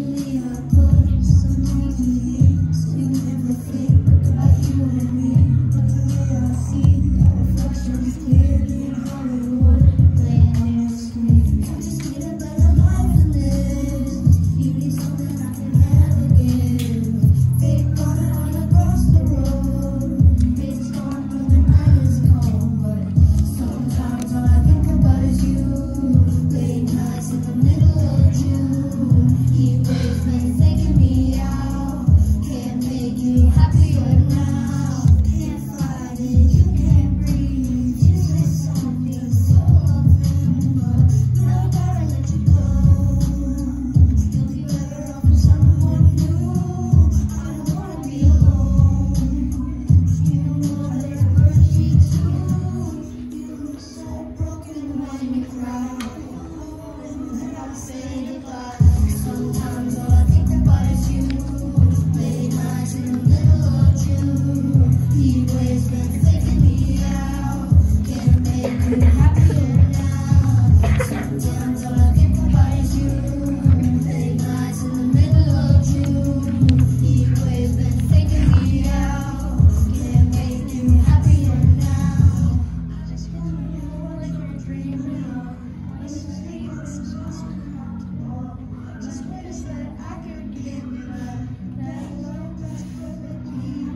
uh,